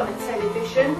On television